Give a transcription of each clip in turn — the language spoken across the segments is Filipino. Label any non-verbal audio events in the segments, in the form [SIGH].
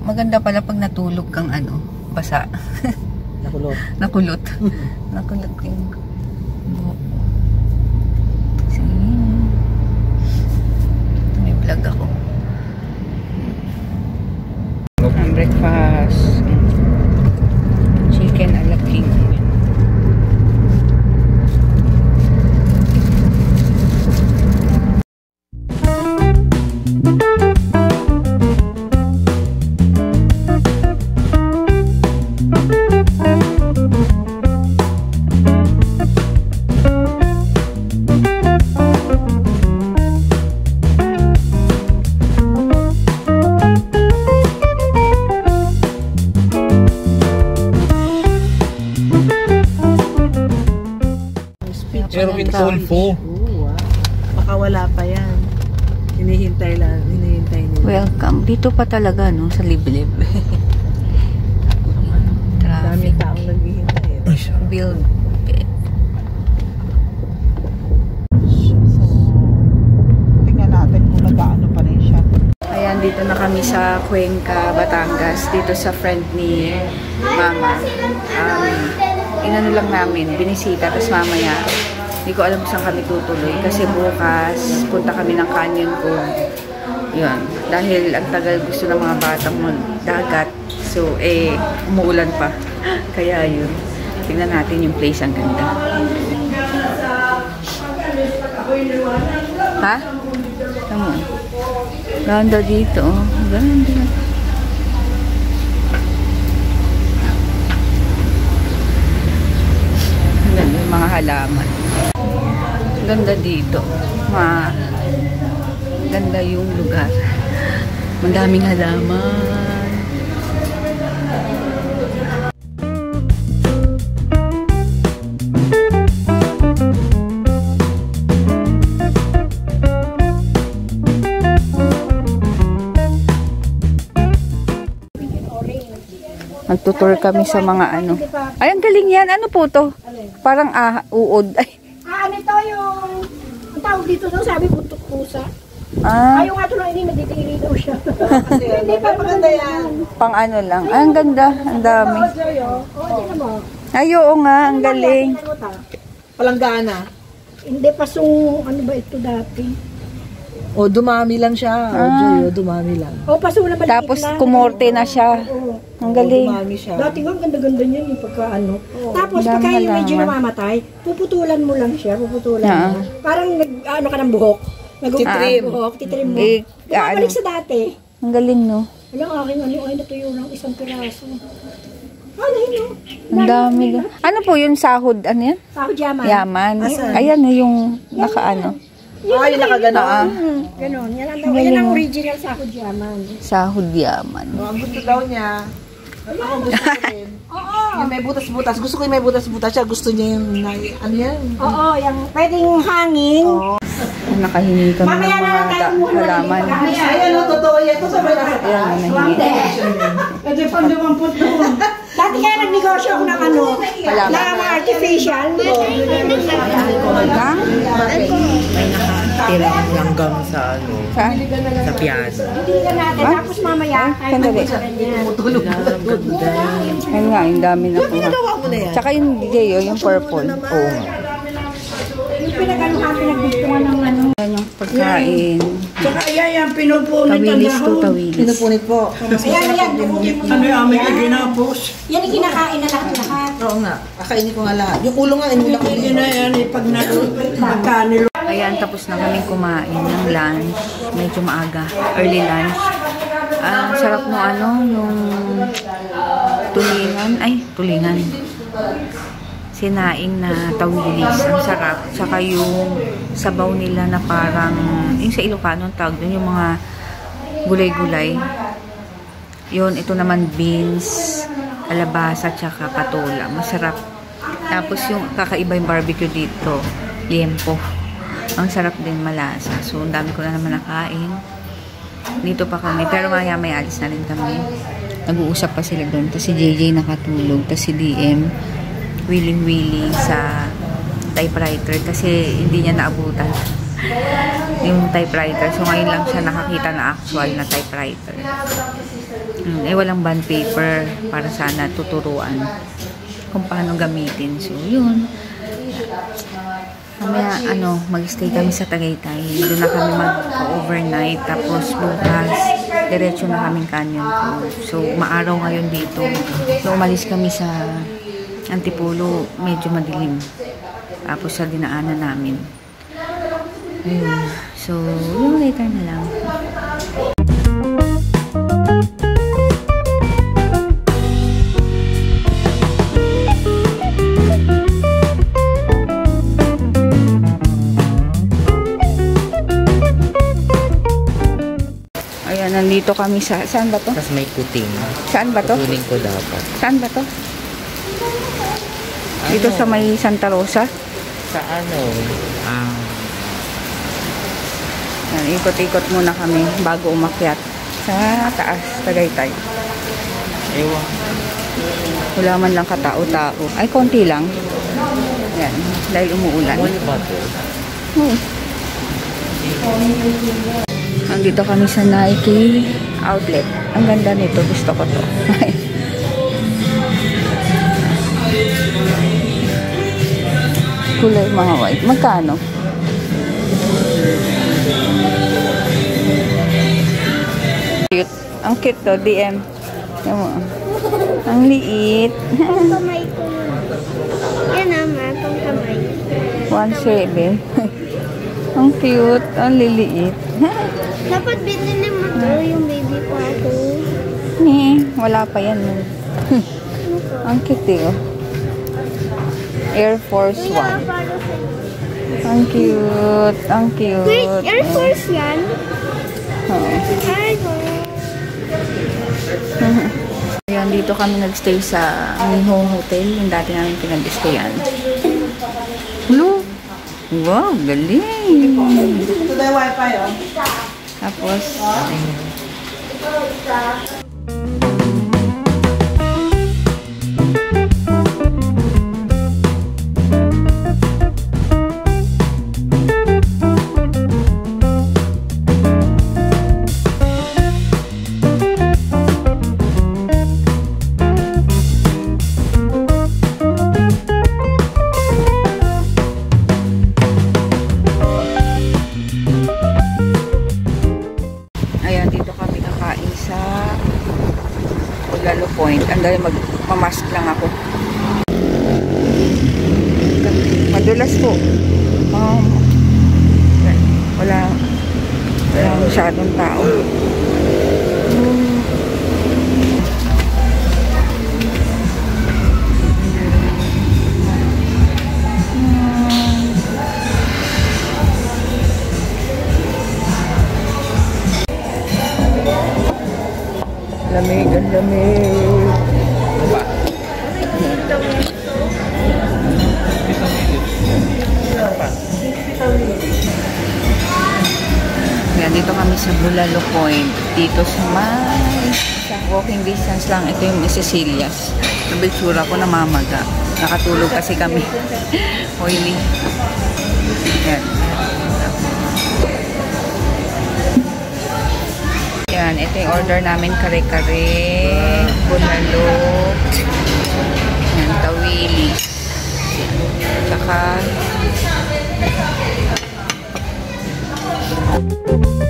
maganda pala pag natulog kang ano, basa. Nakulot. [LAUGHS] Nakulot. [LAUGHS] Nakulot yung buhok. Sige. May vlog ako. Ang breakfast. Chicken ala king. Tulfo. Oo, ah. Baka wala pa yan. Hinihintay lang, hinihintay nila. Welcome. Dito pa talaga, no? Sa liblib. [LAUGHS] Dami taong naghihintay. eh. Build. So, tingnan natin kung nag-ano pa rin siya. Ayan, dito na kami sa Cuenca, Batangas. Dito sa friend ni Mama. Um, inano lang namin, binisita. Tapos mamaya, hindi ko alam saan kami tutuloy. Kasi bukas, punta kami ng canyon ko. Yun. Dahil ang tagal gusto ng mga batang dagat. So, eh, umuulan pa. [GASPS] Kaya yun. Tingnan natin yung place. Ang ganda. Ha? Tama. Ganda dito. oh. Ganda. Ganda yung mga halaman. Ganda dito. Ma ganda yung lugar. Madaming halaman. Nagtutour kami sa mga ano. Ay, ang galing yan. Ano po to? Parang ah, uod. Ay, Ah, ano to yung... Ang tawag dito daw, sabi putok pusa. ah, Ayaw nga tuloy, hindi nagtitiri daw siya. [LAUGHS] Kasi hindi pa maganda yan. pang ano lang. Ay, ang ganda. Ang dami. Oo, tingnan mo. Ay, oo nga. Ang galing. Palanggana. Hindi pa sung... Ano ba ito dati? O, dumami lang siya. O, Ah. Joy, o, dumami lang. O, paso na maliit Tapos lang. kumorte na siya. Oo. Ang galing. O, dumami siya. Dati nga, ang ganda-ganda niyan yung pagka ano. Tapos Dami pagka yung halaman. medyo namamatay, puputulan mo lang siya, puputulan Ah. mo. Parang nag, ano ka ng buhok. Titrim. Nag- buhok, titrim mo. Eh, Bumabalik ano? sa dati. Ang galing, no? Alam, aking ano, ay natuyo ng isang piraso. Ano yun, no? Ang dami. Ano po yung sahod? Ano yan? Sahod yaman. Yaman. Asan? Ayan, no, yung nakaano. Ah, yung nakagano. Ah, Hmm, ganun. Yan ang, yan ang original sahod yaman. sahod yaman. O, ang gusto daw niya. Ako gusto ko rin. Oo. Yung may butas-butas. Gusto ko yung may butas-butas siya. Gusto niya yung, na- ano yan? Oo, yung pwedeng hanging. Nakahingi kami ng na mga ng halaman. Ayan, o, totoo yan. Ito sabay nasa Ayan, may nahingi. Ito pang limamput doon. [LAUGHS] Dati kaya nagnegosyo ako ng ano, Halaman. na artificial. Lang? Langgam sa ano, Saan? sa piano. Hindi ka natin. Tapos mamaya, Sandali. Tulog na. Ayun nga, yung dami na po. Gawa mo na yan. Tsaka yung DJ, oh, yung purple. Oo nga. yung pinag-anuhan, pinagbitungan ng ano. Yan yung pagkain. Tsaka ayan yan, pinupunit ang Tawilis to tawilis. Pinupunit po. Ayan, ayan. Ano yung aming iginapos? Yan yung kinakain na lahat-lahat. Oo nga. Kakainin ko nga lahat. Yung ulo nga, inulak ko Hindi na yan, eh, pag na, pagka nilo. Ayan, tapos na kaming kumain ng lunch. Medyo maaga. Early lunch. Ang sarap no ano, yung tulingan. Ay, tulingan. Sinaing na tawilis. Ang sarap. Tsaka yung sabaw nila na parang, yung sa Ilocano, ang tawag doon, yung mga gulay-gulay. Yun, ito naman beans, kalabasa, tsaka patola. Masarap. Tapos yung kakaiba yung barbecue dito, liempo. Ang sarap din malasa. So, ang dami ko na naman nakain. Dito pa kami. Pero maya may alis na rin kami. Nag-uusap pa sila doon. Tapos si JJ nakatulog. Tapos si DM willing-willing sa typewriter kasi hindi niya naabutan. [LAUGHS] yung typewriter. So, ngayon lang siya nakakita na actual na typewriter. Mm, eh, walang bond paper para sana tuturuan kung paano gamitin. So, yun. Mamaya, ano, mag-stay kami sa Tagaytay. Doon na kami mag-overnight. Tapos, bukas, diretso na kaming Canyon Cove. So, maaraw ngayon dito. So, umalis kami sa Antipolo, medyo madilim. Tapos, sa dinaanan namin. Ayun. So, yung later na lang. Nandito kami sa... Saan ba to? Tapos may puting. Saan ba to? Kunin ko dapat. Saan ba to? Dito Ano? sa may Santa Rosa. Sa ano? Ah, Yan, ikot-ikot muna kami bago umakyat sa taas, Tagaytay. ewan. Wala man lang katao-tao. Ay, konti lang. Yan, dahil umuulan. Mall ba to? Hmm. Nandito kami sa Nike outlet. Ang ganda nito. Gusto ko to. [LAUGHS] Kulay mga white. Magkano? Cute. Ang cute to. DM. Yan mo. Ang liit. [LAUGHS] kamay ko. Yan naman, pang kamay. 1.7. Ang cute. Ang liliit. [LAUGHS] Dapat binili mo to, yung baby ko ako. Ni, wala pa yan. no. [LAUGHS] Ang cute eh. oh. Air Force Kuya, One. para sa'yo. Ang cute. Ang Wait, cute. Air Force yan? Oo. No. Ayan, dito kami nagstay sa Mihong Hotel, yung dati namin pinag-stayan. Hello? Wow, galing! Ito na yung wifi, oh. Tapos, ayan, Ulalo Point. Sa Bulalo Point. Dito sa may walking distance lang. Ito yung Cecilias. Sabi tsura ko namamaga. Nakatulog kasi kami. [LAUGHS] Oily. Yan. Yan, ito yung order namin kare-kare, bulalo, yan, tawilis. Tsaka, um,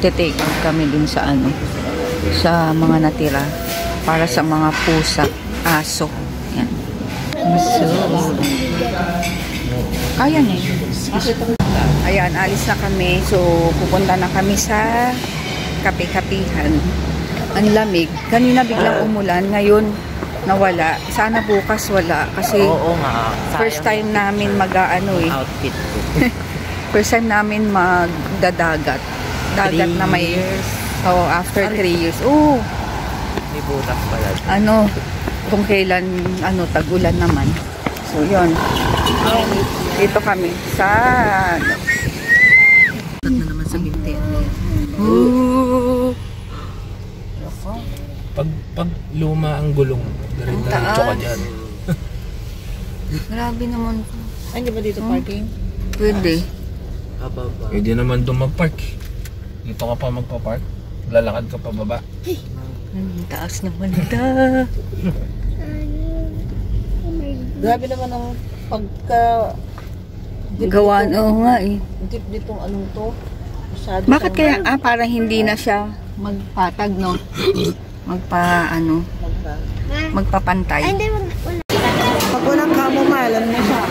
magte-take out kami dun sa ano sa mga natira para sa mga pusa, aso. Yan. So, kaya na eh. Ayan, alis na kami. So, pupunta na kami sa kape-kapihan. Ang lamig. Kanina biglang umulan. Ngayon, nawala. Sana bukas wala. Kasi Oo nga. first time namin mag-ano eh. Outfit ko. [LAUGHS] First time namin magdadagat. Dagat Three na may... years. Oo, after 3 years. Oo, May butas pala. ano, kung kailan, ano, tag-ulan naman. So, yun. Dito kami sa... Tat na naman sa binti. Ano? Ooh, Pag, pag luma ang gulong, diretso ka taas. dyan. [LAUGHS] grabe naman. Ay, hindi ba dito parking? Pwede. Pwede naman doon mag-park. Dito ka pa magpa-park. Lalakad ka pa baba. Ang taas naman ta. Grabe naman ang pagka... Gawaan, oo nga eh. Deep nitong anong to. Masyado Bakit kaya, ah, parang hindi na siya magpatag, no? Magpa, ano, magpa- magpapantay. Ay, hindi, wala. Pag walang chamomile, ano na siya?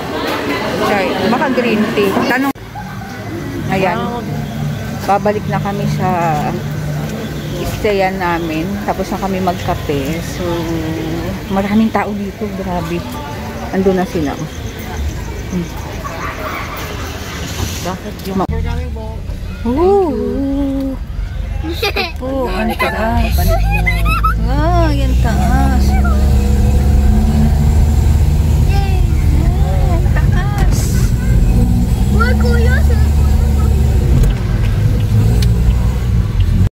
Sorry, baka green tea. Tanong. Ayan, Ah, babalik na kami sa um, istayan namin tapos na kami magkape so maraming tao dito grabe ando na sila hmm. bakit yung Ooh. Opo, ang taas. Ah, yan taas. Yay! Ah, taas. Uy, kuya, sir.